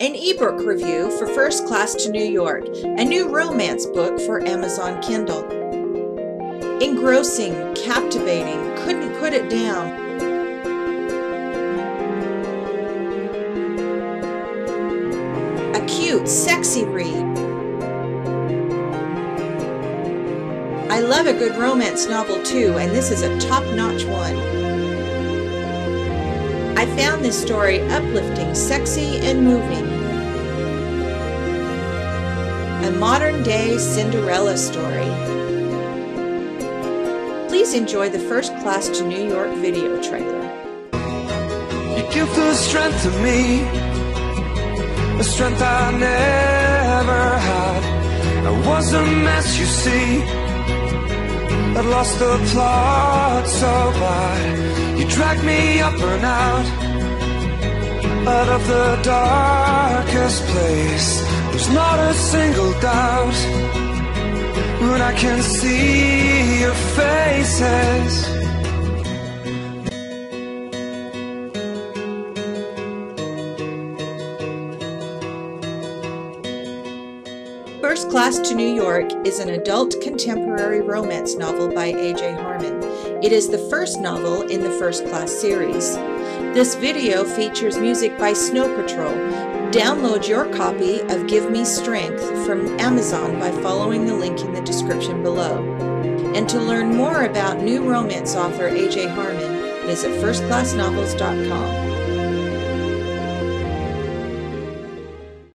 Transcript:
An ebook review for First Class to New York, a new romance book for Amazon Kindle. Engrossing, captivating, couldn't put it down. A cute, sexy read. I love a good romance novel too, and this is a top notch one. I found this story uplifting, sexy, and moving. A modern day Cinderella story. Please enjoy the First Class to New York video trailer. You give the strength to me, a strength I never had. I was a mess, you see. I'd lost the plot so bad. You dragged me up and out, out of the darkest place. There's not a single doubt when I can see your faces. First Class to New York is an adult contemporary romance novel by A.J. Harmon. It is the first novel in the First Class series. This video features music by Snow Patrol. Download your copy of Give Me Strength from Amazon by following the link in the description below. And to learn more about new romance author A.J. Harmon, visit firstclassnovels.com.